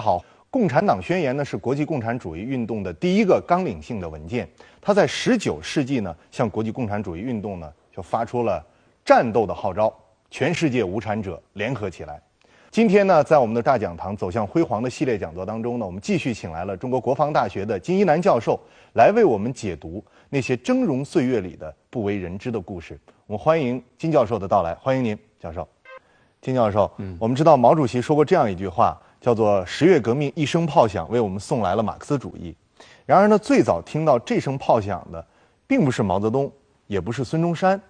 家好，《共产党宣言》呢是国际共产主义运动的第一个纲领性的文件。它在十九世纪呢，向国际共产主义运动呢就发出了战斗的号召，全世界无产者联合起来。今天呢，在我们的大讲堂走向辉煌的系列讲座当中呢，我们继续请来了中国国防大学的金一南教授，来为我们解读那些峥嵘岁月里的不为人知的故事。我们欢迎金教授的到来，欢迎您，教授。金教授，嗯，我们知道毛主席说过这样一句话，叫做“十月革命一声炮响，为我们送来了马克思主义”。然而呢，最早听到这声炮响的，并不是毛泽东，也不是孙中山，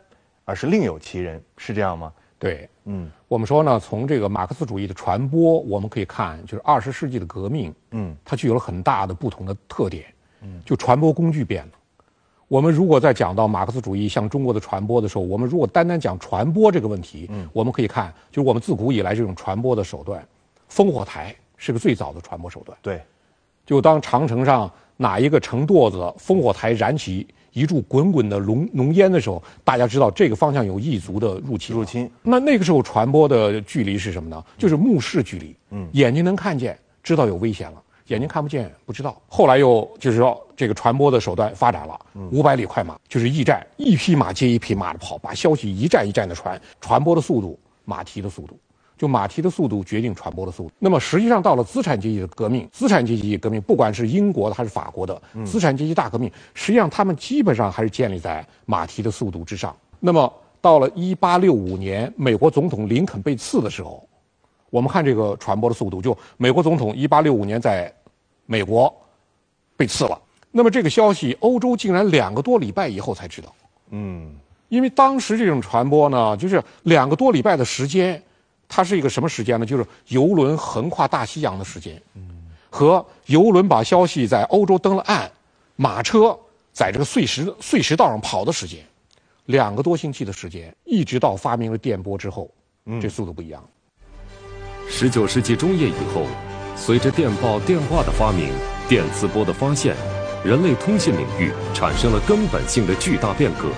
而是另有其人，是这样吗？对，嗯，我们说呢，从这个马克思主义的传播，我们可以看，就是二十世纪的革命，嗯，它具有了很大的不同的特点，嗯，就传播工具变了。我们如果在讲到马克思主义向中国的传播的时候，我们如果单单讲传播这个问题，嗯，我们可以看，就是我们自古以来这种传播的手段，烽火台是个最早的传播手段。对，就当长城上哪一个城垛子烽火台燃起一柱滚滚的浓浓烟的时候，大家知道这个方向有异族的入侵。入侵。那那个时候传播的距离是什么呢？就是目视距离，嗯，眼睛能看见，知道有危险了。眼睛看不见，不知道。后来又就是说，这个传播的手段发展了，五百里快马就是驿站，一匹马接一匹马的跑，把消息一站一站的传。传播的速度，马蹄的速度，就马蹄的速度决定传播的速度。那么实际上到了资产阶级的革命，资产阶级革命，不管是英国的还是法国的资产阶级大革命，实际上他们基本上还是建立在马蹄的速度之上。那么到了一八六五年，美国总统林肯被刺的时候，我们看这个传播的速度，就美国总统一八六五年在。美国被刺了，那么这个消息，欧洲竟然两个多礼拜以后才知道。嗯，因为当时这种传播呢，就是两个多礼拜的时间，它是一个什么时间呢？就是游轮横跨大西洋的时间，嗯，和游轮把消息在欧洲登了岸，马车在这个碎石碎石道上跑的时间，两个多星期的时间，一直到发明了电波之后，这速度不一样。十九世纪中叶以后。随着电报、电话的发明，电磁波的发现，人类通信领域产生了根本性的巨大变革，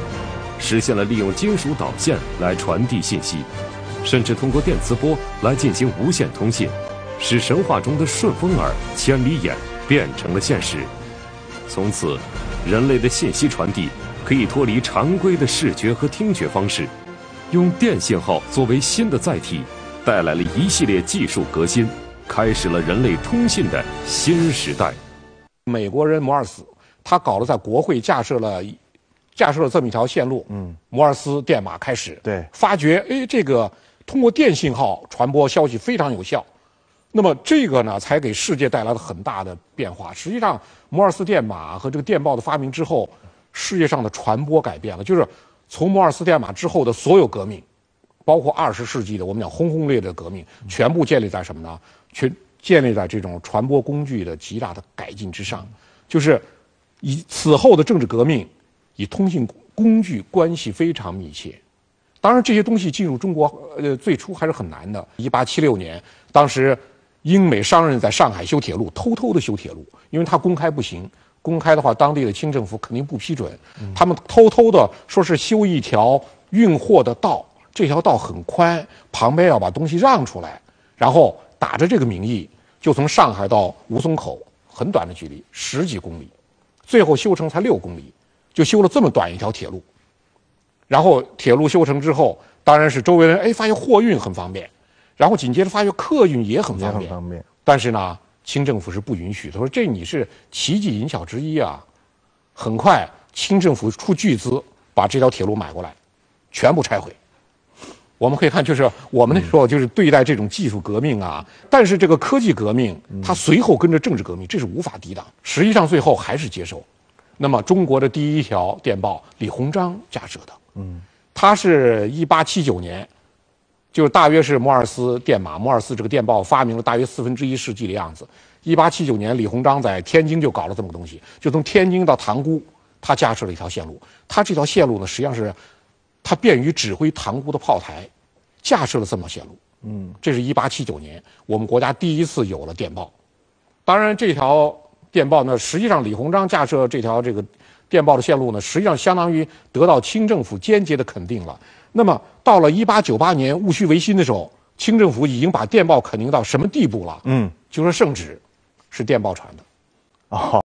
实现了利用金属导线来传递信息，甚至通过电磁波来进行无线通信，使神话中的顺风耳、千里眼变成了现实。从此，人类的信息传递可以脱离常规的视觉和听觉方式，用电信号作为新的载体，带来了一系列技术革新。开始了人类通信的新时代。美国人摩尔斯，他搞了在国会架设了架设了这么一条线路，嗯，摩尔斯电码开始，对，发觉哎，这个通过电信号传播消息非常有效。那么这个呢，才给世界带来了很大的变化。实际上，摩尔斯电码和这个电报的发明之后，世界上的传播改变了。就是从摩尔斯电码之后的所有革命，包括二十世纪的我们讲轰轰烈烈的革命，全部建立在什么呢？全建立在这种传播工具的极大的改进之上，就是以此后的政治革命，与通信工具关系非常密切。当然，这些东西进入中国，呃，最初还是很难的。一八七六年，当时英美商人在上海修铁路，偷偷的修铁路，因为他公开不行，公开的话，当地的清政府肯定不批准。他们偷偷的说是修一条运货的道，这条道很宽，旁边要把东西让出来，然后。打着这个名义，就从上海到吴淞口很短的距离，十几公里，最后修成才六公里，就修了这么短一条铁路。然后铁路修成之后，当然是周围人哎发现货运很方便，然后紧接着发现客运也很方便。方便。但是呢，清政府是不允许，他说这你是奇迹淫巧之一啊。很快，清政府出巨资把这条铁路买过来，全部拆毁。我们可以看，就是我们那时候就是对待这种技术革命啊，但是这个科技革命它随后跟着政治革命，这是无法抵挡。实际上最后还是接受。那么中国的第一条电报，李鸿章架设的，嗯，他是一八七九年，就大约是摩尔斯电码，摩尔斯这个电报发明了大约四分之一世纪的样子。一八七九年，李鸿章在天津就搞了这么个东西，就从天津到塘沽，他架设了一条线路。他这条线路呢，实际上是。他便于指挥塘沽的炮台，架设了这么线路。嗯，这是一八七九年，我们国家第一次有了电报。当然，这条电报呢，实际上李鸿章架设这条这个电报的线路呢，实际上相当于得到清政府间接的肯定了。那么，到了一八九八年戊戌维新的时候，清政府已经把电报肯定到什么地步了？嗯，就说圣旨是电报传的。哦。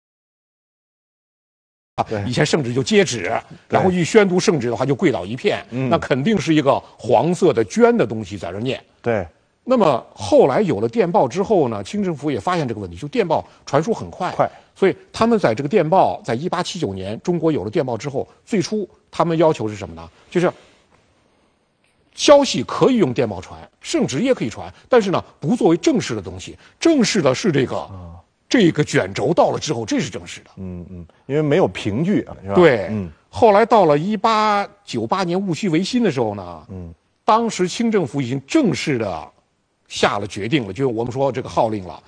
啊，以前圣旨就接旨，然后一宣读圣旨的话就跪倒一片，那肯定是一个黄色的绢的东西在这念。对。那么后来有了电报之后呢，清政府也发现这个问题，就电报传输很快，快，所以他们在这个电报，在一八七九年中国有了电报之后，最初他们要求是什么呢？就是消息可以用电报传，圣旨也可以传，但是呢，不作为正式的东西，正式的是这个这个卷轴到了之后，这是正式的。嗯嗯，因为没有凭据啊，是吧？对，嗯。后来到了一八九八年戊戌维新的时候呢，嗯，当时清政府已经正式的。下了决定了，就是我们说这个号令了。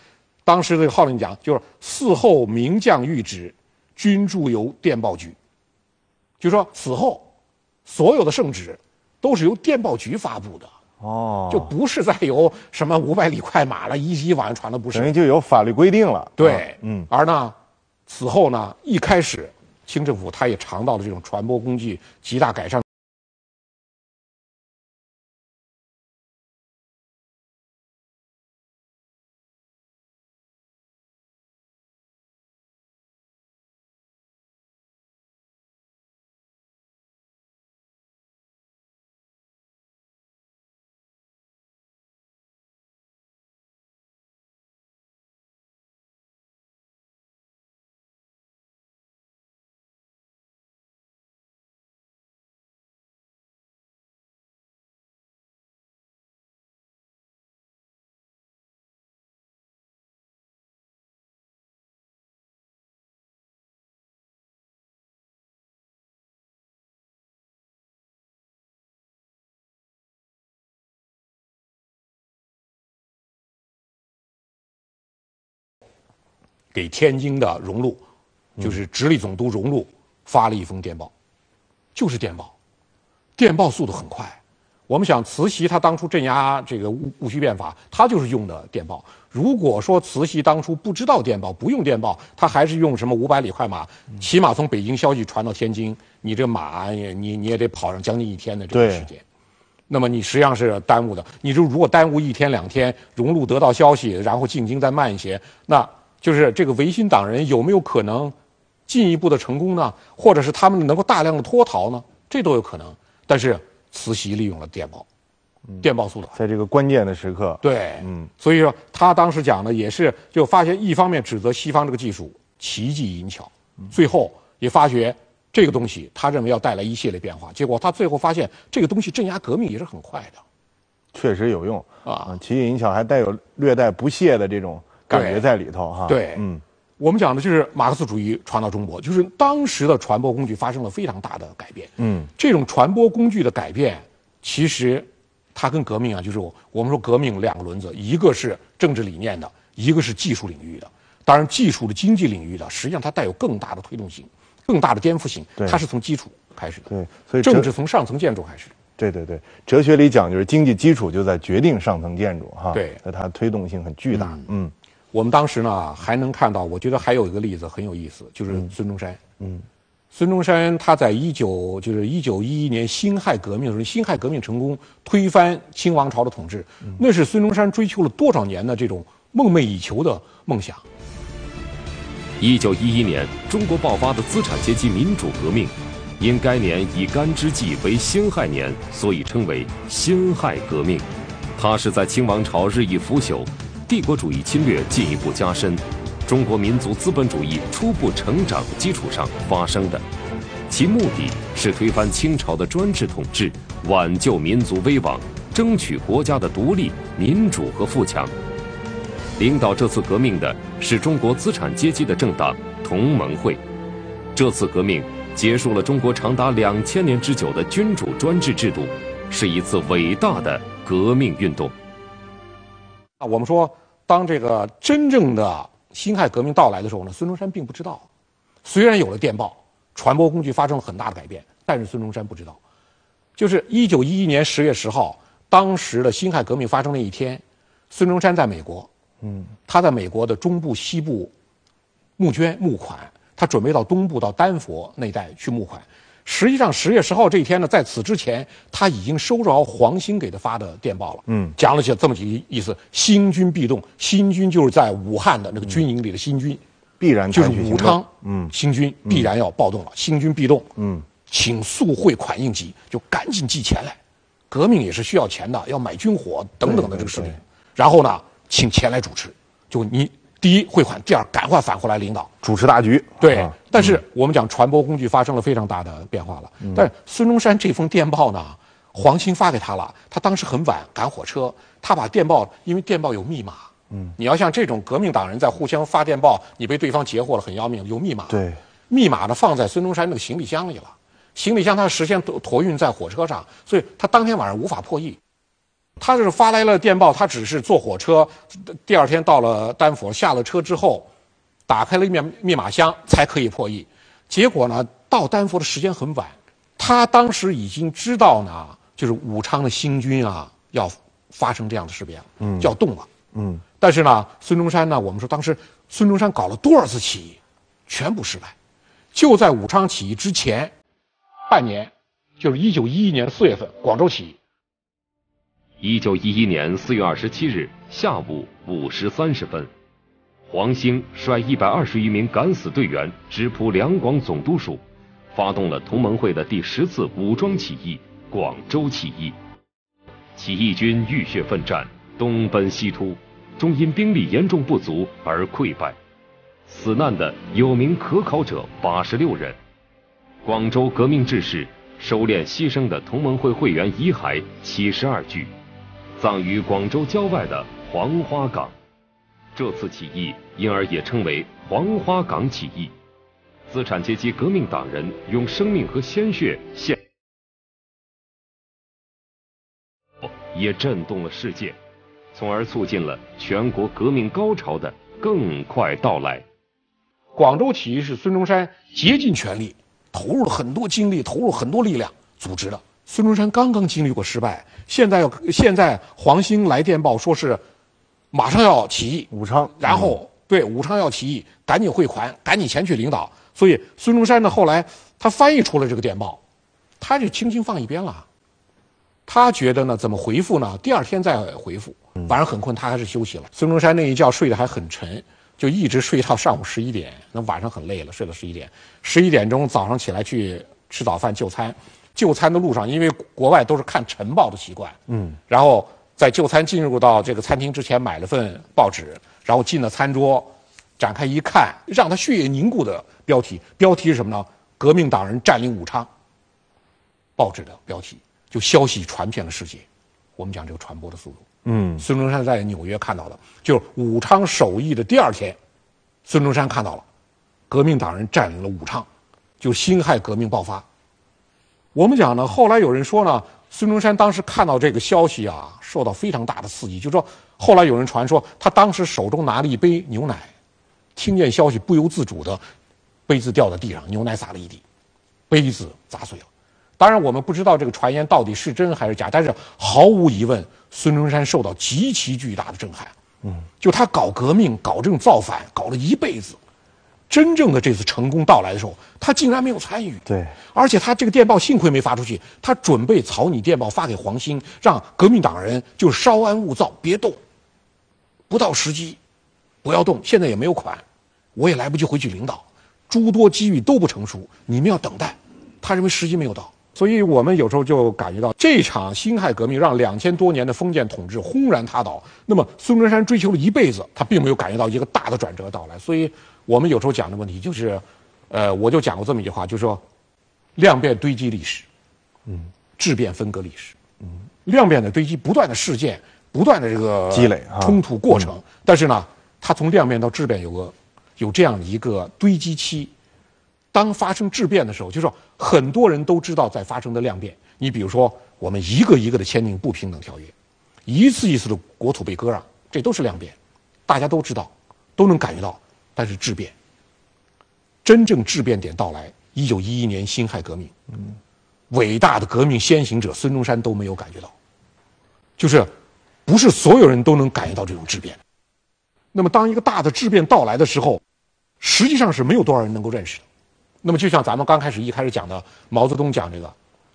当时这个号令讲，就是嗣后名将谕旨，均驻由电报局。就说此后所有的圣旨都是由电报局发布的。哦，就不是再由什么五百里快马了，一一晚传的不是。等于就有法律规定了。对，嗯。而呢，此后呢，一开始清政府他也尝到了这种传播工具极大改善。给天津的荣禄，就是直隶总督荣禄发了一封电报，就是电报，电报速度很快。我们想慈禧他当初镇压这个戊戊戌变法，他就是用的电报。如果说慈禧当初不知道电报，不用电报，他还是用什么五百里快马，起码从北京消息传到天津，你这马你你也得跑上将近一天的这个时间。那么你实际上是耽误的。你就如果耽误一天两天，荣禄得到消息，然后进京再慢一些，那。就是这个维新党人有没有可能进一步的成功呢？或者是他们能够大量的脱逃呢？这都有可能。但是慈禧利用了电报，电报速度，在这个关键的时刻，对，嗯，所以说他当时讲的也是，就发现一方面指责西方这个技术奇技淫巧，最后也发觉这个东西他认为要带来一系列变化。结果他最后发现这个东西镇压革命也是很快的，确实有用啊，奇技淫巧还带有略带不屑的这种。感觉在里头哈，对，嗯，我们讲的就是马克思主义传到中国，就是当时的传播工具发生了非常大的改变，嗯，这种传播工具的改变，其实它跟革命啊，就是我们说革命两个轮子，一个是政治理念的，一个是技术领域的。当然，技术的经济领域的，实际上它带有更大的推动性，更大的颠覆性，它是从基础开始的，对，所以政治从上层建筑开始。对对对，哲学里讲就是经济基础就在决定上层建筑哈，对，那它推动性很巨大，嗯。我们当时呢还能看到，我觉得还有一个例子很有意思，就是孙中山。嗯，孙中山他在一九就是一九一一年辛亥革命的时候，辛亥革命成功推翻清王朝的统治，那是孙中山追求了多少年的这种梦寐以求的梦想。一九一一年，中国爆发的资产阶级民主革命，因该年以干之际为辛亥年，所以称为辛亥革命。它是在清王朝日益腐朽。帝国主义侵略进一步加深，中国民族资本主义初步成长基础上发生的，其目的是推翻清朝的专制统治，挽救民族危亡，争取国家的独立、民主和富强。领导这次革命的是中国资产阶级的政党同盟会。这次革命结束了中国长达两千年之久的君主专制制度，是一次伟大的革命运动。啊，我们说，当这个真正的辛亥革命到来的时候呢，孙中山并不知道。虽然有了电报，传播工具发生了很大的改变，但是孙中山不知道。就是一九一一年十月十号，当时的辛亥革命发生那一天，孙中山在美国，嗯，他在美国的中部、西部募捐募款，他准备到东部到丹佛那一带去募款。实际上十月十号这一天呢，在此之前他已经收着黄兴给他发的电报了。嗯，讲了些这么几个意思：新军必动，新军就是在武汉的那个军营里的新军，必然就是武昌，嗯，新军必然要暴动了，新军必动，嗯，请速汇款应急，就赶紧寄钱来，革命也是需要钱的，要买军火等等的这个事情。然后呢，请钱来主持，就你第一汇款，第二赶快返回来领导。主持大局。对啊，但是我们讲传播工具发生了非常大的变化了。但是孙中山这封电报呢，黄兴发给他了，他当时很晚赶火车，他把电报，因为电报有密码。嗯，你要像这种革命党人在互相发电报，你被对方截获了，很要命，有密码。对，密码呢放在孙中山那个行李箱里了，行李箱他实现托托运在火车上，所以他当天晚上无法破译。他就是发来了电报，他只是坐火车，第二天到了丹佛，下了车之后，打开了密密码箱才可以破译。结果呢，到丹佛的时间很晚，他当时已经知道呢，就是武昌的新军啊要发生这样的事变了，嗯，要动了，嗯。但是呢，孙中山呢，我们说当时孙中山搞了多少次起义，全部失败。就在武昌起义之前半年，就是一九一一年四月份，广州起义。一九一一年四月二十七日下午五时三十分，黄兴率一百二十余名敢死队员直扑两广总督署，发动了同盟会的第十次武装起义——广州起义。起义军浴血奋战，东奔西突，终因兵力严重不足而溃败，死难的有名可考者八十六人。广州革命志士收敛牺牲的同盟会会员遗骸七十二具。葬于广州郊外的黄花岗。这次起义因而也称为黄花岗起义。资产阶级革命党人用生命和鲜血献，也震动了世界，从而促进了全国革命高潮的更快到来。广州起义是孙中山竭尽全力，投入了很多精力，投入很多力量组织的。孙中山刚刚经历过失败，现在要现在黄兴来电报说是马上要起义，武昌，然后对武昌要起义，赶紧汇款，赶紧前去领导。所以孙中山呢，后来他翻译出了这个电报，他就轻轻放一边了。他觉得呢，怎么回复呢？第二天再回复。晚上很困，他还是休息了。孙中山那一觉睡得还很沉，就一直睡到上午十一点。那晚上很累了，睡到十一点。十一点钟早上起来去吃早饭就餐。就餐的路上，因为国外都是看晨报的习惯，嗯，然后在就餐进入到这个餐厅之前，买了份报纸，然后进了餐桌，展开一看，让他血液凝固的标题，标题是什么呢？革命党人占领武昌。报纸的标题，就消息传遍了世界。我们讲这个传播的速度，嗯，孙中山在纽约看到的，就是武昌首义的第二天，孙中山看到了，革命党人占领了武昌，就辛亥革命爆发。我们讲呢，后来有人说呢，孙中山当时看到这个消息啊，受到非常大的刺激。就说后来有人传说，他当时手中拿了一杯牛奶，听见消息不由自主的，杯子掉在地上，牛奶洒了一地，杯子砸碎了。当然，我们不知道这个传言到底是真还是假，但是毫无疑问，孙中山受到极其巨大的震撼。嗯，就他搞革命、搞这种造反，搞了一辈子。真正的这次成功到来的时候，他竟然没有参与。对，而且他这个电报幸亏没发出去，他准备草拟电报发给黄兴，让革命党人就稍安勿躁，别动，不到时机，不要动。现在也没有款，我也来不及回去领导，诸多机遇都不成熟，你们要等待。他认为时机没有到，所以我们有时候就感觉到这场辛亥革命让两千多年的封建统治轰然塌倒。那么孙中山追求了一辈子，他并没有感觉到一个大的转折到来，所以。我们有时候讲的问题就是，呃，我就讲过这么一句话，就是说，量变堆积历史，嗯，质变分割历史，嗯，量变的堆积，不断的事件，不断的这个积累冲突过程，但是呢，它从量变到质变有个有这样一个堆积期，当发生质变的时候，就是说很多人都知道在发生的量变，你比如说我们一个一个的签订不平等条约，一次一次的国土被割让，这都是量变，大家都知道，都能感觉到。但是质变，真正质变点到来，一九一一年辛亥革命，嗯，伟大的革命先行者孙中山都没有感觉到，就是不是所有人都能感觉到这种质变。那么，当一个大的质变到来的时候，实际上是没有多少人能够认识的，那么就像咱们刚开始一开始讲的，毛泽东讲这个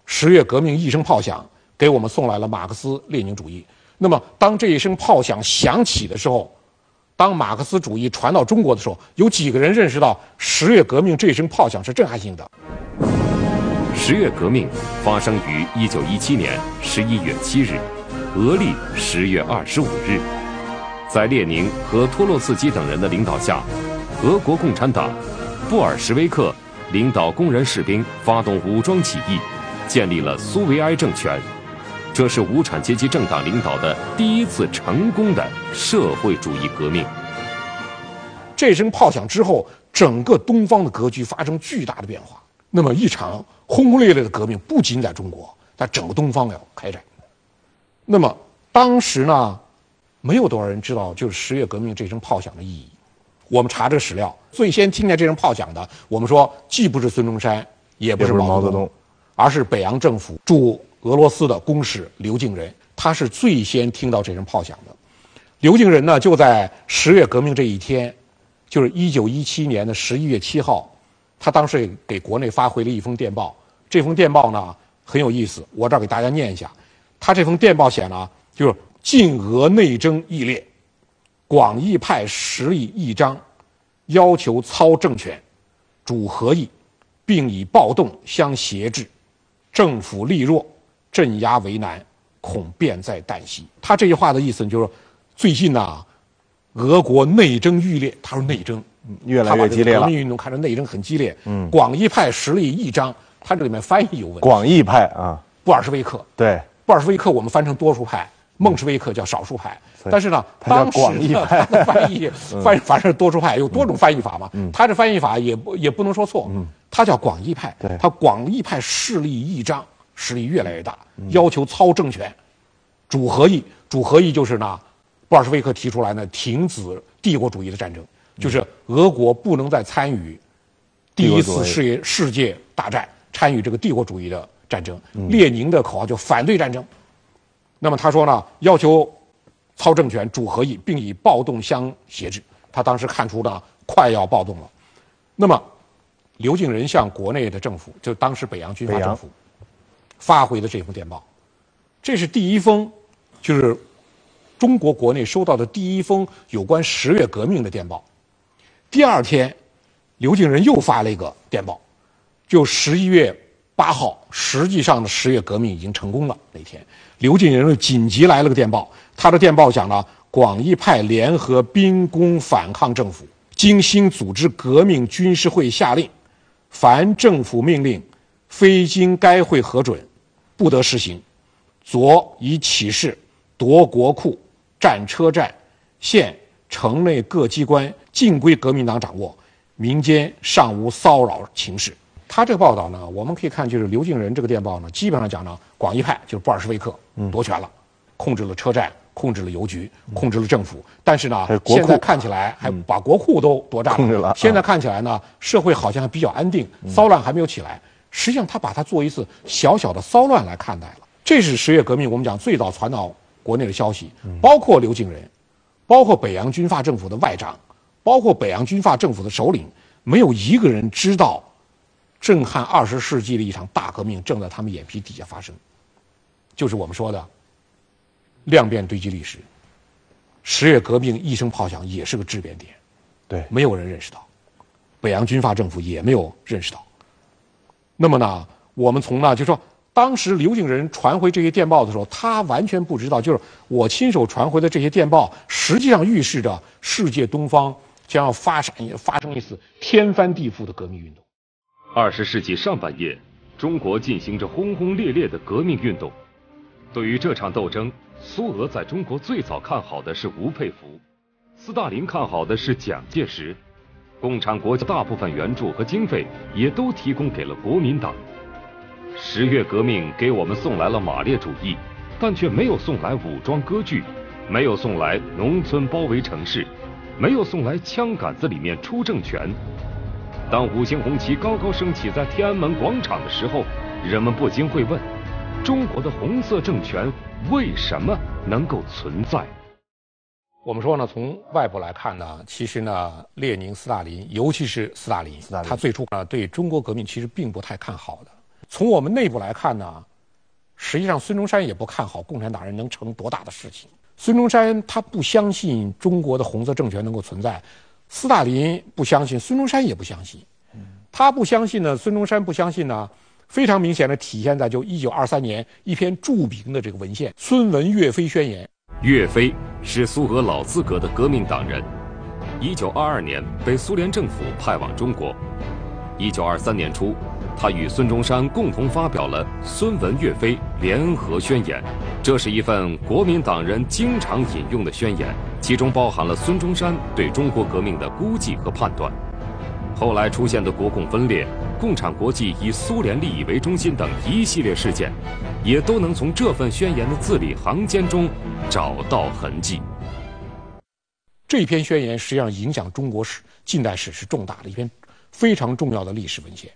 十月革命一声炮响，给我们送来了马克思列宁主义。那么当这一声炮响响起的时候，当马克思主义传到中国的时候，有几个人认识到十月革命这声炮响是震撼性的？十月革命发生于一九一七年十一月七日，俄历十月二十五日，在列宁和托洛茨基等人的领导下，俄国共产党布尔什维克领导工人士兵发动武装起义，建立了苏维埃政权。这是无产阶级政党领导的第一次成功的社会主义革命。这声炮响之后，整个东方的格局发生巨大的变化。那么一场。轰轰烈烈的革命不仅在中国，在整个东方要开展。那么当时呢，没有多少人知道就是十月革命这声炮响的意义。我们查这个史料，最先听见这声炮响的，我们说既不是孙中山，也不是毛泽东，而是北洋政府驻俄罗斯的公使刘敬仁，他是最先听到这声炮响的。刘敬仁呢，就在十月革命这一天，就是一九一七年的十一月七号。他当时给国内发回了一封电报，这封电报呢很有意思，我这儿给大家念一下。他这封电报写呢，就是晋俄内争异烈，广义派实力议章，要求操政权，主和议，并以暴动相挟制，政府力弱，镇压为难，恐变在旦夕。他这句话的意思就是说，最近呢，俄国内争愈烈。他说内争。越来越激烈了。革命运动看着内争很激烈。嗯，广义派实力一张，他这里面翻译有问题。广义派啊，布尔什维克。对，布尔什维克我们翻成多数派，孟什维克叫少数派。但是呢，当时广义派的翻译 翻反正多数派有多种翻译法嘛。嗯，他这翻译法也不也不能说错。嗯，他叫广义派。对，他广义派势力一张，实力越来越大，要求操政权，主和议。主和议就是呢，布尔什维克提出来呢，停止帝国主义的战争。就是俄国不能再参与第一次世界世界大战，参与这个帝国主义的战争。列宁的口号就反对战争。那么他说呢，要求操政权、主和议，并以暴动相挟制。他当时看出呢，快要暴动了。那么刘敬仁向国内的政府，就当时北洋军阀政府，发回的这封电报，这是第一封，就是中国国内收到的第一封有关十月革命的电报。第二天，刘敬仁又发了一个电报，就十一月八号，实际上的十月革命已经成功了。那天，刘敬仁紧急来了个电报，他的电报讲了：广义派联合兵工反抗政府，精心组织革命军事会下令，凡政府命令非经该会核准，不得实行。昨以起事夺国库、占车站、县城内各机关。尽归革命党掌握，民间尚无骚扰情势。他这个报道呢，我们可以看，就是刘敬仁这个电报呢，基本上讲呢，广义派就是布尔什维克夺权了，控制了车站，控制了邮局，控制了政府。但是呢，现在看起来还把国库都夺占了。现在看起来呢，社会好像还比较安定，骚乱还没有起来。实际上，他把它做一次小小的骚乱来看待了。这是十月革命，我们讲最早传到国内的消息，包括刘敬仁，包括北洋军阀政府的外长。包括北洋军阀政府的首领，没有一个人知道，震撼二十世纪的一场大革命正在他们眼皮底下发生，就是我们说的量变堆积历史。十月革命一声炮响也是个质变点，对，没有人认识到，北洋军阀政府也没有认识到。那么呢，我们从呢就说。当时刘敬仁传回这些电报的时候，他完全不知道，就是我亲手传回的这些电报，实际上预示着世界东方将要发展发生一次天翻地覆的革命运动。二十世纪上半叶，中国进行着轰轰烈烈的革命运动。对于这场斗争，苏俄在中国最早看好的是吴佩孚，斯大林看好的是蒋介石，共产国家大部分援助和经费也都提供给了国民党。十月革命给我们送来了马列主义，但却没有送来武装割据，没有送来农村包围城市，没有送来枪杆子里面出政权。当五星红旗高高升起在天安门广场的时候，人们不禁会问：中国的红色政权为什么能够存在？我们说呢，从外部来看呢，其实呢，列宁、斯大林，尤其是斯大林，大林他最初啊对中国革命其实并不太看好的。从我们内部来看呢，实际上孙中山也不看好共产党人能成多大的事情。孙中山他不相信中国的红色政权能够存在，斯大林不相信，孙中山也不相信。他不相信呢，孙中山不相信呢，非常明显的体现在就一九二三年一篇著名的这个文献《孙文岳飞宣言》。岳飞是苏俄老资格的革命党人，一九二二年被苏联政府派往中国。一九二三年初，他与孙中山共同发表了《孙文岳飞联合宣言》，这是一份国民党人经常引用的宣言，其中包含了孙中山对中国革命的估计和判断。后来出现的国共分裂、共产国际以苏联利益为中心等一系列事件，也都能从这份宣言的字里行间中找到痕迹。这篇宣言实际上影响中国史近代史是重大的一篇非常重要的历史文献。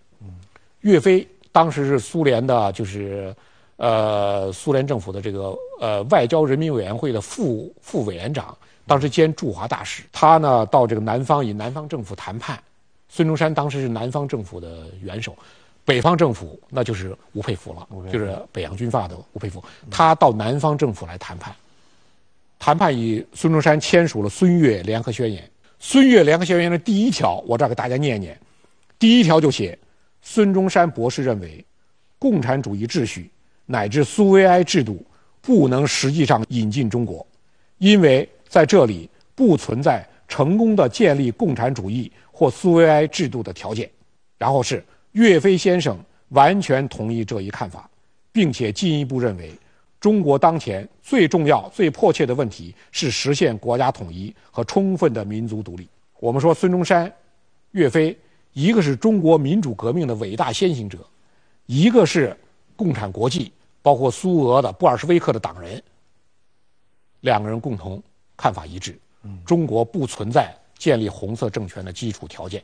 岳飞当时是苏联的，就是呃苏联政府的这个呃外交人民委员会的副副委员长，当时兼驻华大使。他呢到这个南方与南方政府谈判，孙中山当时是南方政府的元首，北方政府那就是吴佩孚了，就是北洋军阀的吴佩孚。他到南方政府来谈判。谈判与孙中山签署了《孙岳联合宣言》。《孙岳联合宣言》的第一条，我这儿给大家念念。第一条就写：孙中山博士认为，共产主义秩序乃至苏维埃制度不能实际上引进中国，因为在这里不存在成功的建立共产主义或苏维埃制度的条件。然后是岳飞先生完全同意这一看法，并且进一步认为。中国当前最重要、最迫切的问题是实现国家统一和充分的民族独立。我们说孙中山、岳飞，一个是中国民主革命的伟大先行者，一个是共产国际，包括苏俄的布尔什维克的党人。两个人共同看法一致：中国不存在建立红色政权的基础条件，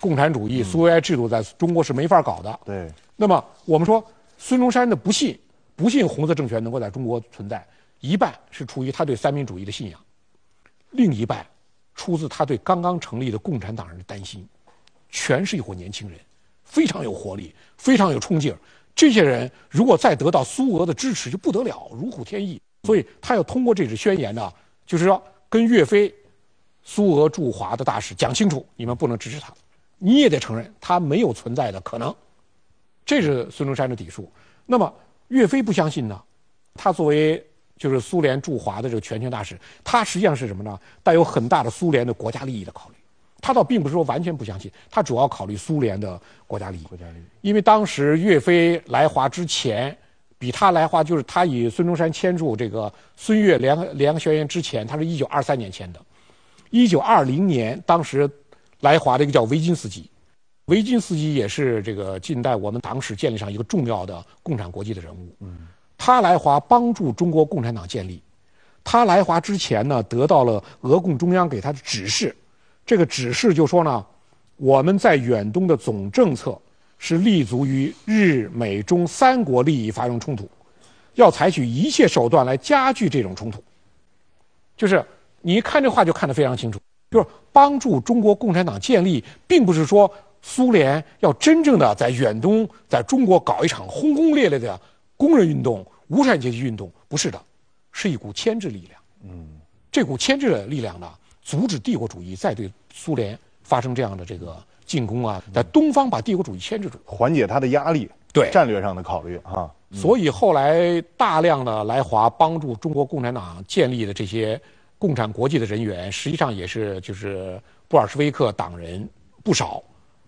共产主义、苏维埃制度在中国是没法搞的。对。那么我们说孙中山的不信。不信红色政权能够在中国存在，一半是出于他对三民主义的信仰，另一半出自他对刚刚成立的共产党人的担心。全是一伙年轻人，非常有活力，非常有冲劲儿。这些人如果再得到苏俄的支持，就不得了，如虎添翼。所以他要通过这纸宣言呢，就是说跟岳飞、苏俄驻华的大使讲清楚，你们不能支持他，你也得承认他没有存在的可能。这是孙中山的底数。那么。岳飞不相信呢，他作为就是苏联驻华的这个全权大使，他实际上是什么呢？带有很大的苏联的国家利益的考虑。他倒并不是说完全不相信，他主要考虑苏联的国家利益。国家利益。因为当时岳飞来华之前，比他来华就是他与孙中山签署这个《孙岳联合联合宣言》之前，他是一九二三年签的。一九二零年，当时来华的一个叫维金斯基。维金斯基也是这个近代我们党史建立上一个重要的共产国际的人物。嗯，他来华帮助中国共产党建立。他来华之前呢，得到了俄共中央给他的指示。这个指示就说呢，我们在远东的总政策是立足于日美中三国利益发生冲突，要采取一切手段来加剧这种冲突。就是你一看这话就看得非常清楚，就是帮助中国共产党建立，并不是说。苏联要真正的在远东，在中国搞一场轰轰烈烈的工人运动、无产阶级运动，不是的，是一股牵制力量。嗯，这股牵制的力量呢，阻止帝国主义再对苏联发生这样的这个进攻啊，在东方把帝国主义牵制住，缓解他的压力。对，战略上的考虑啊。所以后来大量的来华帮助中国共产党建立的这些共产国际的人员，实际上也是就是布尔什维克党人不少。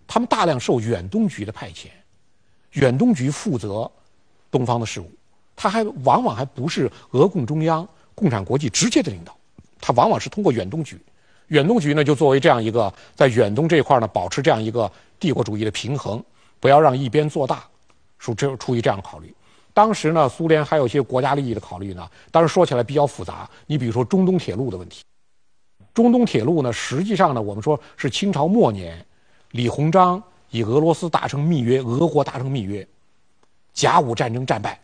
他们大量受远东局的派遣，远东局负责东方的事务，他还往往还不是俄共中央、共产国际直接的领导，他往往是通过远东局。远东局呢，就作为这样一个在远东这一块呢，保持这样一个帝国主义的平衡，不要让一边做大，出这出于这样考虑。当时呢，苏联还有一些国家利益的考虑呢，当然说起来比较复杂。你比如说中东铁路的问题，中东铁路呢，实际上呢，我们说是清朝末年。李鸿章与俄罗斯达成密约，俄国达成密约，甲午战争战败，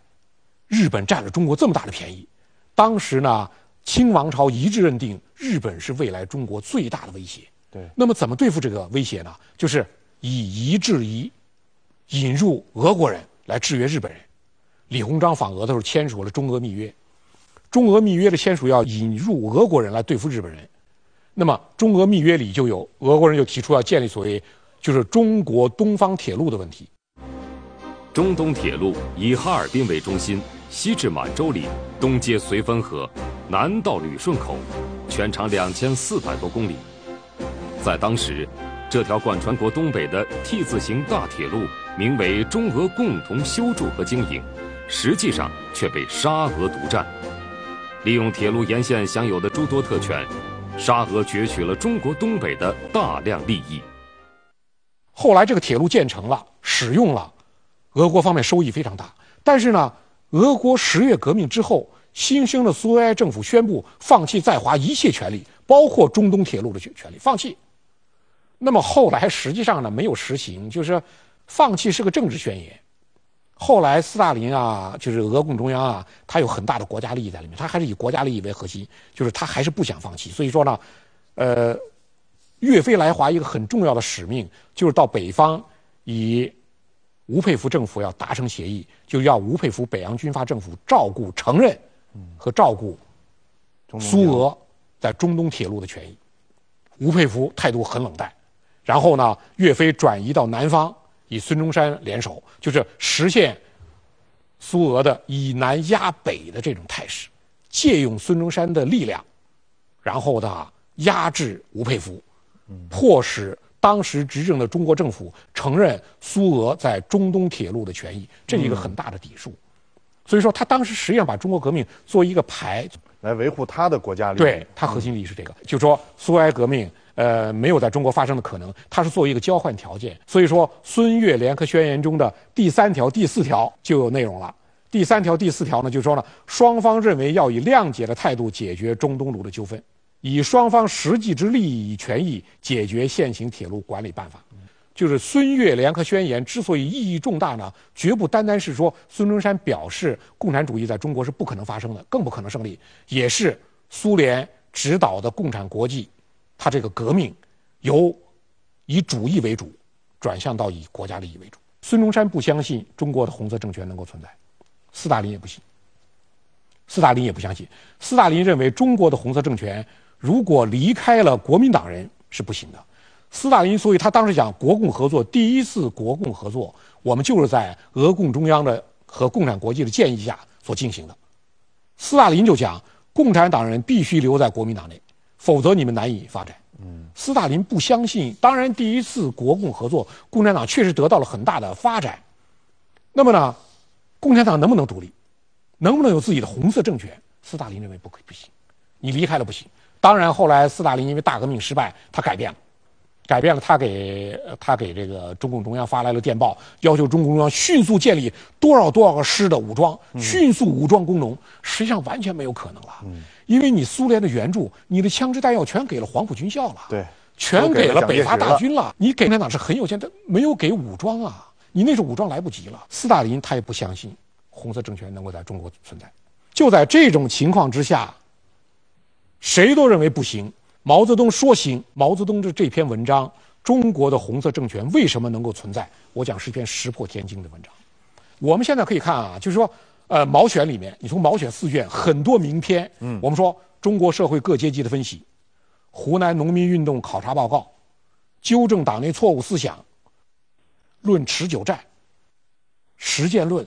日本占了中国这么大的便宜。当时呢，清王朝一致认定日本是未来中国最大的威胁。对，那么怎么对付这个威胁呢？就是以夷制夷，引入俄国人来制约日本人。李鸿章访俄的时候签署了中俄密约，中俄密约的签署要引入俄国人来对付日本人。那么中俄密约里就有俄国人就提出要建立所谓就是中国东方铁路的问题。中东铁路以哈尔滨为中心，西至满洲里，东接绥芬河，南到旅顺口，全长两千四百多公里。在当时，这条贯穿国东北的 T 字形大铁路，名为中俄共同修筑和经营。实际上却被沙俄独占，利用铁路沿线享有的诸多特权，沙俄攫取了中国东北的大量利益。后来这个铁路建成了，使用了，俄国方面收益非常大。但是呢，俄国十月革命之后，新生的苏维埃政府宣布放弃在华一切权利，包括中东铁路的权权利，放弃。那么后来实际上呢，没有实行，就是放弃是个政治宣言。后来，斯大林啊，就是俄共中央啊，他有很大的国家利益在里面，他还是以国家利益为核心，就是他还是不想放弃。所以说呢，呃，岳飞来华一个很重要的使命，就是到北方，以吴佩孚政府要达成协议，就要吴佩孚北洋军阀政府照顾、承认和照顾苏俄在中东铁路的权益。吴佩孚态度很冷淡，然后呢，岳飞转移到南方。以孙中山联手，就是实现苏俄的以南压北的这种态势，借用孙中山的力量，然后呢压制吴佩孚，迫使当时执政的中国政府承认苏俄在中东铁路的权益，这是一个很大的底数。所以说，他当时实际上把中国革命作为一个牌来维护他的国家利益。对他核心利益是这个，就说苏维埃革命。呃，没有在中国发生的可能，它是作为一个交换条件。所以说，孙越联合宣言中的第三条、第四条就有内容了。第三条、第四条呢，就说呢，双方认为要以谅解的态度解决中东路的纠纷，以双方实际之利益与权益解决现行铁路管理办法。就是孙越联合宣言之所以意义重大呢，绝不单单是说孙中山表示共产主义在中国是不可能发生的，更不可能胜利，也是苏联指导的共产国际。他这个革命由以主义为主，转向到以国家利益为主。孙中山不相信中国的红色政权能够存在，斯大林也不信。斯大林也不相信。斯大林认为中国的红色政权如果离开了国民党人是不行的。斯大林所以他当时讲国共合作，第一次国共合作，我们就是在俄共中央的和共产国际的建议下所进行的。斯大林就讲，共产党人必须留在国民党内。否则你们难以发展。嗯，斯大林不相信。当然，第一次国共合作，共产党确实得到了很大的发展。那么呢，共产党能不能独立？能不能有自己的红色政权？斯大林认为不可以，不行。你离开了不行。当然，后来斯大林因为大革命失败，他改变了。改变了，他给他给这个中共中央发来了电报，要求中共中央迅速建立多少多少个师的武装，迅速武装工农。实际上完全没有可能了，因为你苏联的援助，你的枪支弹药全给了黄埔军校了，对，全给了北伐大军了。你给共产党是很有限的，没有给武装啊，你那时候武装来不及了。斯大林他也不相信红色政权能够在中国存在，就在这种情况之下，谁都认为不行。毛泽东说行，毛泽东的这篇文章《中国的红色政权为什么能够存在》，我讲是一篇石破天惊的文章。我们现在可以看啊，就是说，呃，《毛选》里面，你从《毛选》四卷很多名篇，嗯，我们说中国社会各阶级的分析，湖南农民运动考察报告，纠正党内错误思想，论持久战，实践论，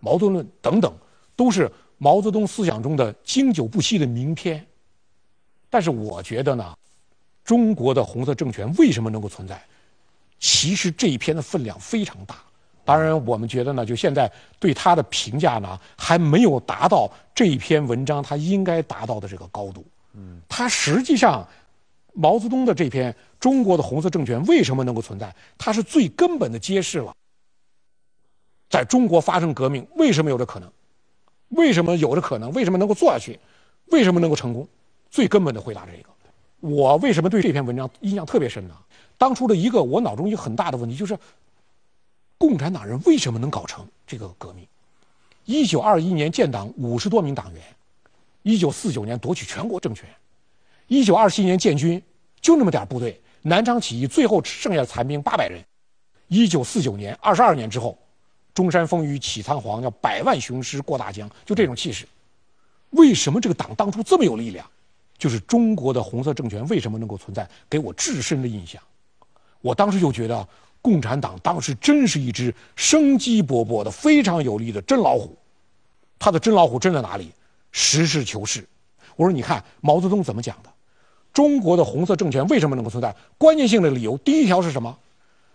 矛盾论等等，都是毛泽东思想中的经久不息的名篇。但是我觉得呢，中国的红色政权为什么能够存在？其实这一篇的分量非常大。当然，我们觉得呢，就现在对他的评价呢，还没有达到这一篇文章他应该达到的这个高度。嗯，他实际上，毛泽东的这篇《中国的红色政权为什么能够存在》，他是最根本的揭示了，在中国发生革命为什么有这可能？为什么有这可能？为什么能够做下去？为什么能够成功？最根本的回答这个，我为什么对这篇文章印象特别深呢？当初的一个我脑中一个很大的问题就是，共产党人为什么能搞成这个革命？一九二一年建党五十多名党员，一九四九年夺取全国政权，一九二七年建军，就那么点部队，南昌起义最后剩下的残兵八百人。一九四九年，二十二年之后，中山风雨起仓皇，要百万雄师过大江，就这种气势。为什么这个党当初这么有力量？就是中国的红色政权为什么能够存在，给我至深的印象。我当时就觉得，共产党当时真是一只生机勃勃的、非常有力的真老虎。他的真老虎真在哪里？实事求是。我说，你看毛泽东怎么讲的？中国的红色政权为什么能够存在？关键性的理由，第一条是什么？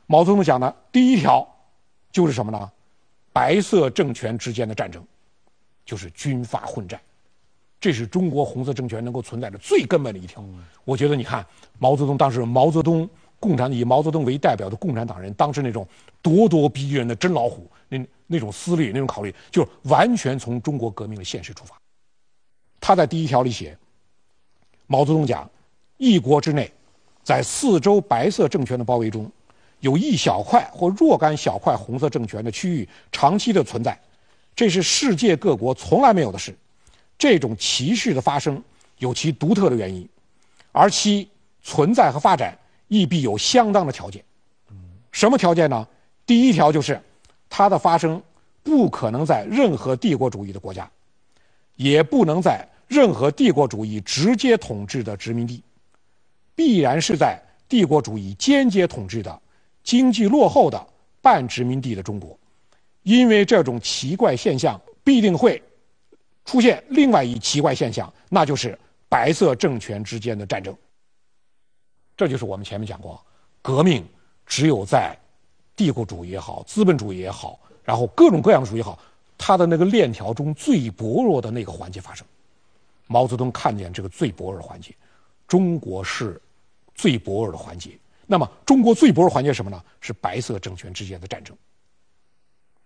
毛泽东讲的第一条就是什么呢？白色政权之间的战争，就是军阀混战。这是中国红色政权能够存在的最根本的一条。我觉得，你看毛泽东当时，毛泽东共产以毛泽东为代表的共产党人，当时那种咄咄逼人的真老虎，那那种思虑、那种考虑，就完全从中国革命的现实出发。他在第一条里写，毛泽东讲，一国之内，在四周白色政权的包围中，有一小块或若干小块红色政权的区域长期的存在，这是世界各国从来没有的事。这种歧视的发生有其独特的原因，而其存在和发展亦必有相当的条件。什么条件呢？第一条就是它的发生不可能在任何帝国主义的国家，也不能在任何帝国主义直接统治的殖民地，必然是在帝国主义间接统治的经济落后的半殖民地的中国，因为这种奇怪现象必定会。出现另外一奇怪现象，那就是白色政权之间的战争。这就是我们前面讲过，革命只有在帝国主义也好、资本主义也好，然后各种各样的主义也好，它的那个链条中最薄弱的那个环节发生。毛泽东看见这个最薄弱的环节，中国是最薄弱的环节。那么，中国最薄弱环节是什么呢？是白色政权之间的战争。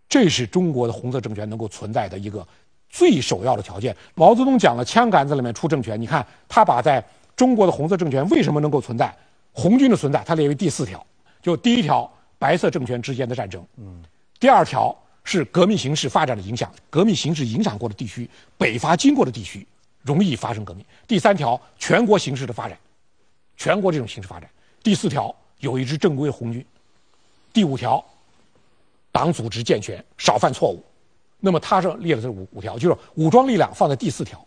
这是中国的红色政权能够存在的一个。最首要的条件，毛泽东讲了，枪杆子里面出政权。你看，他把在中国的红色政权为什么能够存在，红军的存在，它列为第四条。就第一条，白色政权之间的战争。嗯。第二条是革命形势发展的影响，革命形势影响过的地区，北伐经过的地区，容易发生革命。第三条，全国形势的发展，全国这种形势发展。第四条，有一支正规红军。第五条，党组织健全，少犯错误。那么他是列了这五五条，就是武装力量放在第四条。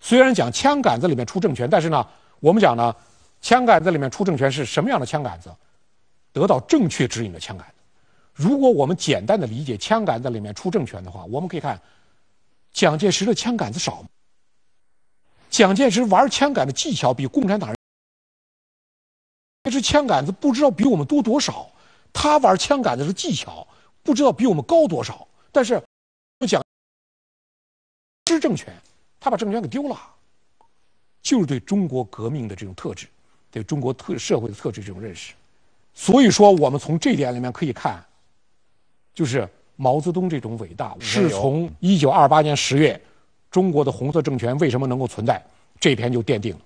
虽然讲枪杆子里面出政权，但是呢，我们讲呢，枪杆子里面出政权是什么样的枪杆子？得到正确指引的枪杆子。如果我们简单的理解枪杆子里面出政权的话，我们可以看蒋介石的枪杆子少？蒋介石玩枪杆的技巧比共产党人，这支枪杆子不知道比我们多多少。他玩枪杆子的技巧不知道比我们高多少，但是。讲失政权，他把政权给丢了，就是对中国革命的这种特质，对中国特社会的特质这种认识。所以说，我们从这点里面可以看，就是毛泽东这种伟大，是从一九二八年十月，中国的红色政权为什么能够存在，这篇就奠定了。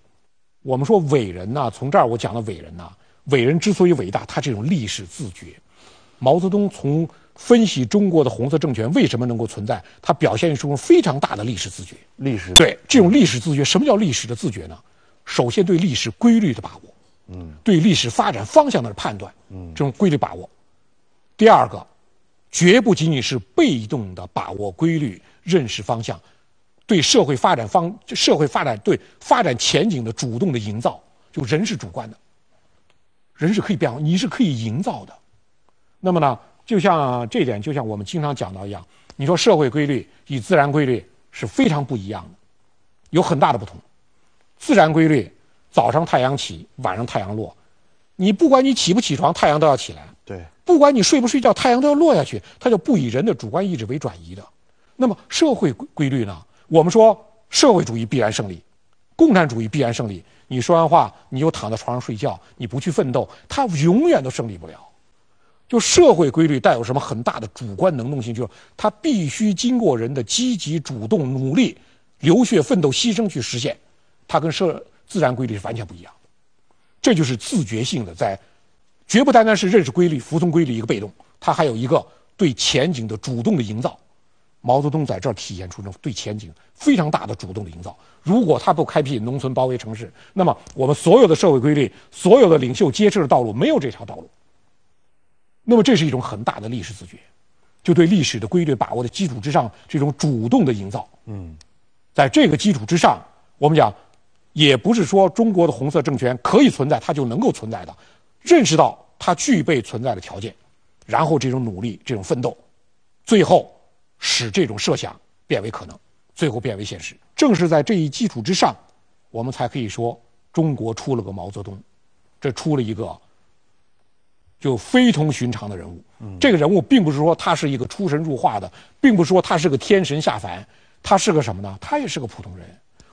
我们说伟人呢，从这儿我讲的伟人呢，伟人之所以伟大，他这种历史自觉。毛泽东从分析中国的红色政权为什么能够存在，他表现出非常大的历史自觉。历史对这种历史自觉，什么叫历史的自觉呢？首先对历史规律的把握，嗯，对历史发展方向的判断，嗯，这种规律把握。第二个，绝不仅仅是被动的把握规律、认识方向，对社会发展方、社会发展对发展前景的主动的营造，就人是主观的，人是可以变化，你是可以营造的。那么呢？就像这点，就像我们经常讲到一样，你说社会规律与自然规律是非常不一样的，有很大的不同。自然规律，早上太阳起，晚上太阳落，你不管你起不起床，太阳都要起来。对，不管你睡不睡觉，太阳都要落下去，它就不以人的主观意志为转移的。那么社会规律呢？我们说社会主义必然胜利，共产主义必然胜利。你说完话，你就躺在床上睡觉，你不去奋斗，它永远都胜利不了。就社会规律带有什么很大的主观能动性，就是它必须经过人的积极主动努力、流血奋斗、牺牲去实现，它跟社自然规律是完全不一样的。这就是自觉性的，在绝不单单是认识规律、服从规律一个被动，它还有一个对前景的主动的营造。毛泽东在这儿体现出那种对前景非常大的主动的营造。如果他不开辟农村包围城市，那么我们所有的社会规律、所有的领袖揭示的道路没有这条道路。那么这是一种很大的历史自觉，就对历史的规律把握的基础之上，这种主动的营造。嗯，在这个基础之上，我们讲，也不是说中国的红色政权可以存在，它就能够存在的，认识到它具备存在的条件，然后这种努力、这种奋斗，最后使这种设想变为可能，最后变为现实。正是在这一基础之上，我们才可以说中国出了个毛泽东，这出了一个。就非同寻常的人物，这个人物并不是说他是一个出神入化的，并不是说他是个天神下凡，他是个什么呢？他也是个普通人。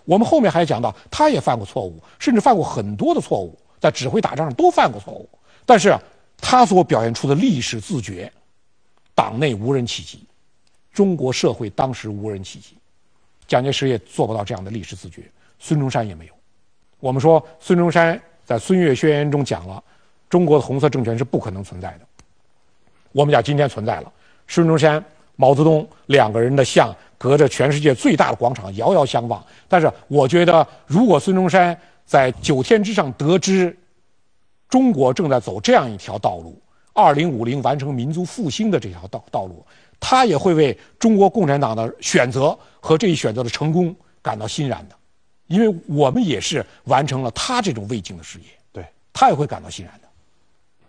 我们后面还讲到，他也犯过错误，甚至犯过很多的错误，在指挥打仗上都犯过错误。但是他所表现出的历史自觉，党内无人企及，中国社会当时无人企及，蒋介石也做不到这样的历史自觉，孙中山也没有。我们说孙中山在《孙岳宣言》中讲了。中国的红色政权是不可能存在的。我们讲今天存在了，孙中山、毛泽东两个人的像隔着全世界最大的广场遥遥相望。但是，我觉得如果孙中山在九天之上得知中国正在走这样一条道路，二零五零完成民族复兴的这条道道路，他也会为中国共产党的选择和这一选择的成功感到欣然的，因为我们也是完成了他这种未竟的事业，对他也会感到欣然的。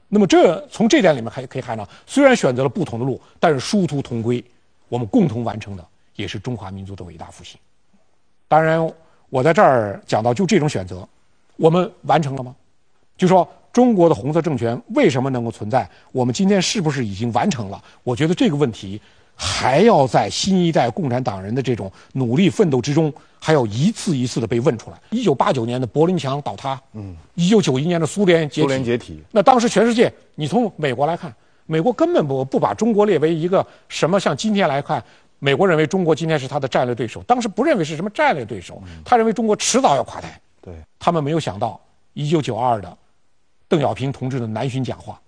那么，这从这点里面还可以看到，虽然选择了不同的路，但是殊途同归，我们共同完成的也是中华民族的伟大复兴。当然，我在这儿讲到，就这种选择，我们完成了吗？就说中国的红色政权为什么能够存在？我们今天是不是已经完成了？我觉得这个问题。还要在新一代共产党人的这种努力奋斗之中，还要一次一次的被问出来。一九八九年的柏林墙倒塌，嗯，一九九一年的苏联解体，苏联解体。那当时全世界，你从美国来看，美国根本不不把中国列为一个什么，像今天来看，美国认为中国今天是他的战略对手，当时不认为是什么战略对手，他认为中国迟早要垮台。对，他们没有想到一九九二的邓小平同志的南巡讲话。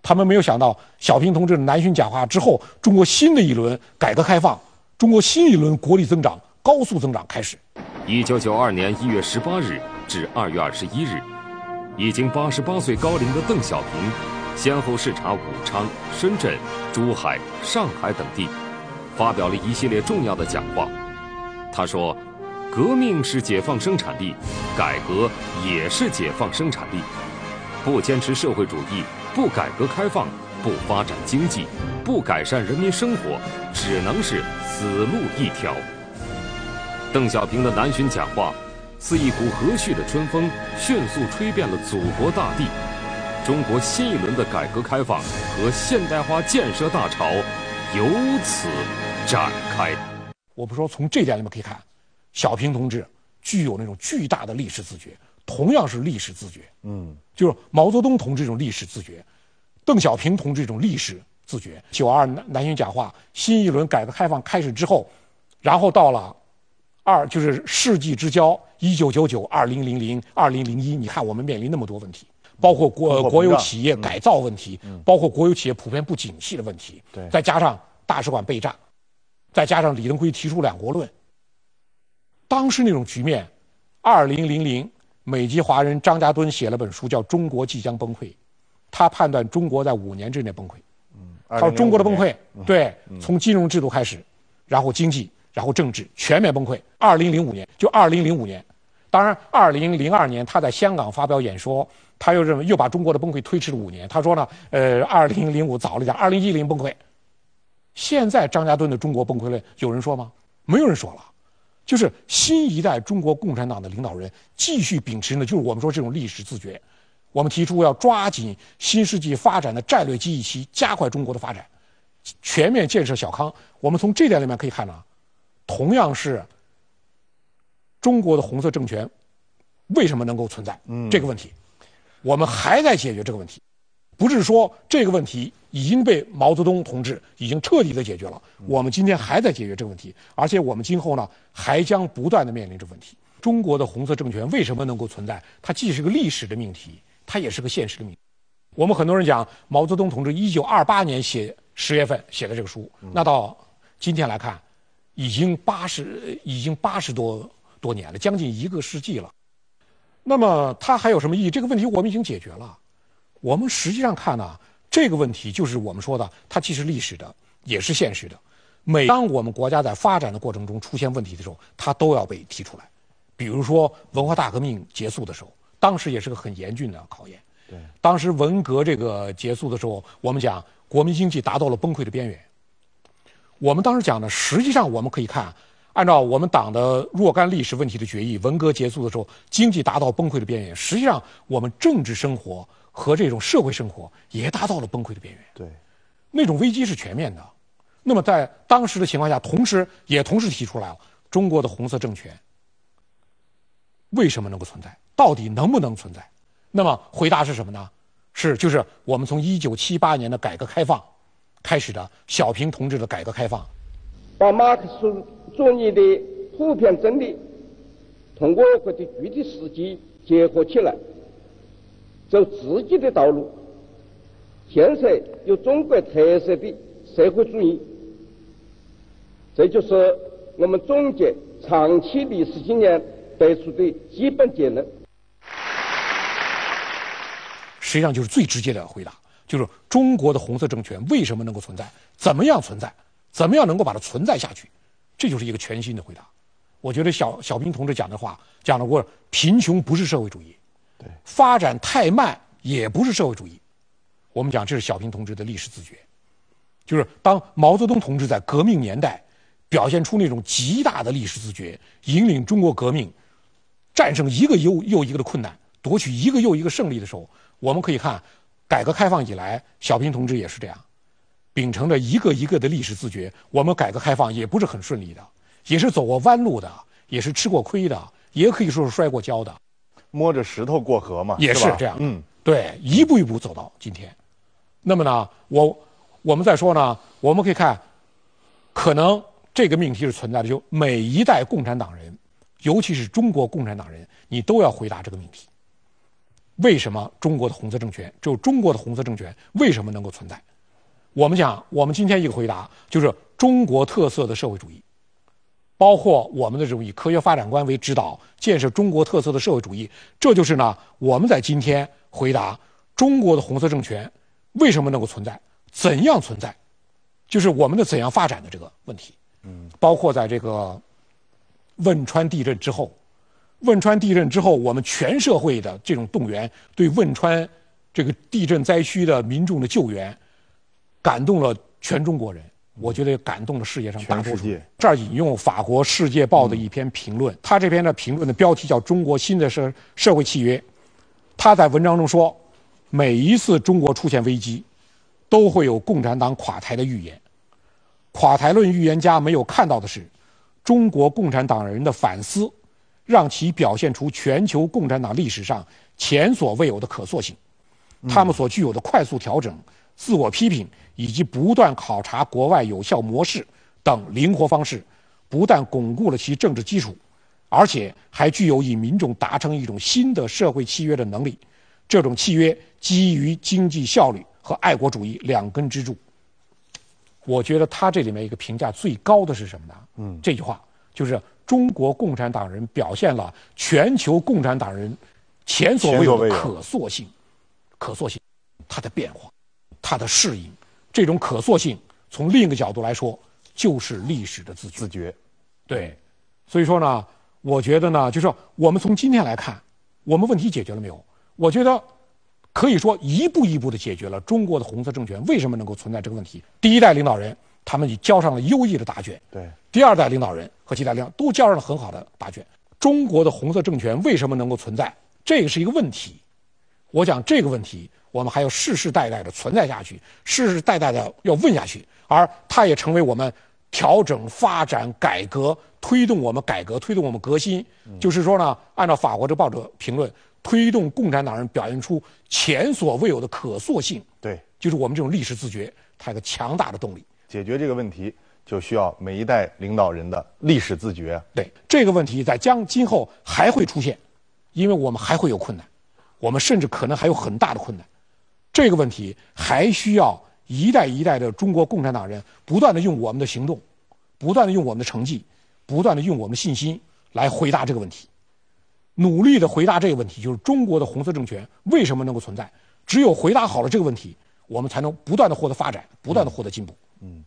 他们没有想到，小平同志的南巡讲话之后，中国新的一轮改革开放，中国新一轮国力增长高速增长开始。一九九二年一月十八日至二月二十一日，已经八十八岁高龄的邓小平，先后视察武昌、深圳、珠海、上海等地，发表了一系列重要的讲话。他说：“革命是解放生产力，改革也是解放生产力，不坚持社会主义。”不改革开放，不发展经济，不改善人民生活，只能是死路一条。邓小平的南巡讲话，似一股和煦的春风，迅速吹遍了祖国大地。中国新一轮的改革开放和现代化建设大潮由此展开。我不说，从这点里面可以看，小平同志具有那种巨大的历史自觉。同样是历史自觉，嗯，就是毛泽东同志这种历史自觉，邓小平同志这种历史自觉。九二南南巡讲话，新一轮改革开放开始之后，然后到了二就是世纪之交，一九九九、二零零零、二零零一，你看我们面临那么多问题，包括国国有企业改造问题，包括国有企业普遍不景气的问题，对，再加上大使馆被炸，再加上李登辉提出两国论，当时那种局面，二零零零。美籍华人张家敦写了本书，叫《中国即将崩溃》，他判断中国在五年之内崩溃。他说中国的崩溃，对，从金融制度开始，然后经济，然后政治全面崩溃。二零零五年，就二零零五年，当然二零零二年他在香港发表演说，他又认为又把中国的崩溃推迟了五年。他说呢，呃，二零零五早了点，二零一零崩溃。现在张家敦的中国崩溃论有人说吗？没有人说了。就是新一代中国共产党的领导人继续秉持呢，就是我们说这种历史自觉。我们提出要抓紧新世纪发展的战略机遇期，加快中国的发展，全面建设小康。我们从这点里面可以看到，同样是中国的红色政权为什么能够存在这个问题，我们还在解决这个问题。不是说这个问题已经被毛泽东同志已经彻底的解决了，我们今天还在解决这个问题，而且我们今后呢还将不断的面临这个问题。中国的红色政权为什么能够存在？它既是个历史的命题，它也是个现实的命题。我们很多人讲毛泽东同志一九二八年写十月份写的这个书，那到今天来看，已经八十，已经八十多多年了，将近一个世纪了。那么它还有什么意义？这个问题我们已经解决了。我们实际上看呢，这个问题就是我们说的，它既是历史的，也是现实的。每当我们国家在发展的过程中出现问题的时候，它都要被提出来。比如说文化大革命结束的时候，当时也是个很严峻的考验。对，当时文革这个结束的时候，我们讲国民经济达到了崩溃的边缘。我们当时讲呢，实际上我们可以看，按照我们党的若干历史问题的决议，文革结束的时候，经济达到崩溃的边缘。实际上，我们政治生活和这种社会生活也达到了崩溃的边缘。对，那种危机是全面的。那么在当时的情况下，同时也同时提出来了中国的红色政权。为什么能够存在？到底能不能存在？那么回答是什么呢？是就是我们从一九七八年的改革开放开始的小平同志的改革开放，把马克思主义的普遍真理同我国的具体实际结合起来，走自己的道路，建设有中国特色的社会主义。这就是我们总结长期历史经验。得出的基本结论，实际上就是最直接的回答，就是中国的红色政权为什么能够存在，怎么样存在，怎么样能够把它存在下去，这就是一个全新的回答。我觉得小小平同志讲的话讲的过，贫穷不是社会主义，发展太慢也不是社会主义。我们讲这是小平同志的历史自觉，就是当毛泽东同志在革命年代表现出那种极大的历史自觉，引领中国革命。战胜一个又又一个的困难，夺取一个又一个胜利的时候，我们可以看，改革开放以来，小平同志也是这样，秉承着一个一个的历史自觉。我们改革开放也不是很顺利的，也是走过弯路的，也是吃过亏的，也可以说是摔过跤的，摸着石头过河嘛，也是这样。嗯，对，一步一步走到今天。那么呢，我我们再说呢，我们可以看，可能这个命题是存在的，就每一代共产党人。尤其是中国共产党人，你都要回答这个命题：为什么中国的红色政权，只有中国的红色政权为什么能够存在？我们讲，我们今天一个回答就是中国特色的社会主义，包括我们的这种以科学发展观为指导建设中国特色的社会主义，这就是呢我们在今天回答中国的红色政权为什么能够存在，怎样存在，就是我们的怎样发展的这个问题。嗯，包括在这个。汶川地震之后，汶川地震之后，我们全社会的这种动员，对汶川这个地震灾区的民众的救援，感动了全中国人。我觉得也感动了世界上大多数。这儿引用法国《世界报》的一篇评论，他这篇的评论的标题叫《中国新的社社会契约》。他在文章中说，每一次中国出现危机，都会有共产党垮台的预言。垮台论预言家没有看到的是。中国共产党人的反思，让其表现出全球共产党历史上前所未有的可塑性。他们所具有的快速调整、自我批评以及不断考察国外有效模式等灵活方式，不但巩固了其政治基础，而且还具有与民众达成一种新的社会契约的能力。这种契约基于经济效率和爱国主义两根支柱。我觉得他这里面一个评价最高的是什么呢？嗯，这句话就是中国共产党人表现了全球共产党人前所未有的可塑性，可塑性，它的变化，它的适应，这种可塑性，从另一个角度来说，就是历史的自自觉。对，所以说呢，我觉得呢，就是我们从今天来看，我们问题解决了没有？我觉得。可以说一步一步的解决了中国的红色政权为什么能够存在这个问题。第一代领导人他们已交上了优异的答卷，对。第二代领导人和其他领导都交上了很好的答卷。中国的红色政权为什么能够存在？这个是一个问题。我讲这个问题，我们还要世世代代的存在下去，世世代代的要问下去，而它也成为我们调整、发展、改革、推动我们改革、推动我们革新。就是说呢，按照法国这报纸评论。推动共产党人表现出前所未有的可塑性，对，就是我们这种历史自觉，它有个强大的动力。解决这个问题，就需要每一代领导人的历史自觉。对这个问题，在将今后还会出现，因为我们还会有困难，我们甚至可能还有很大的困难。这个问题还需要一代一代的中国共产党人不断的用我们的行动，不断的用我们的成绩，不断的用我们的信心来回答这个问题，努力的回答这个问题，就是中国的红色政权为什么能够存在？只有回答好了这个问题，我们才能不断的获得发展，不断的获得进步。嗯，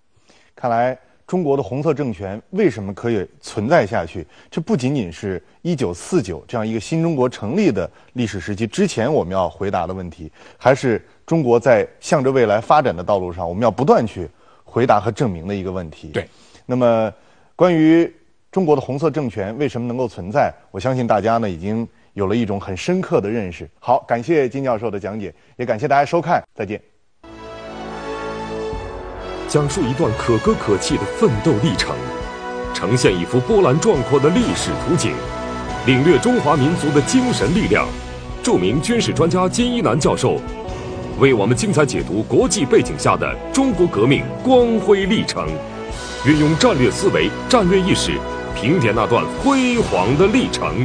看来中国的红色政权为什么可以存在下去？这不仅仅是一九四九这样一个新中国成立的历史时期之前我们要回答的问题，还是中国在向着未来发展的道路上，我们要不断去回答和证明的一个问题。对。那么，关于中国的红色政权为什么能够存在，我相信大家呢已经有了一种很深刻的认识。好，感谢金教授的讲解，也感谢大家收看，再见。讲述一段可歌可泣的奋斗历程，呈现一幅波澜壮阔的历史图景，领略中华民族的精神力量。著名军事专家金一南教授为我们精彩解读国际背景下的中国革命光辉历程。运用战略思维、战略意识，评点那段辉煌的历程。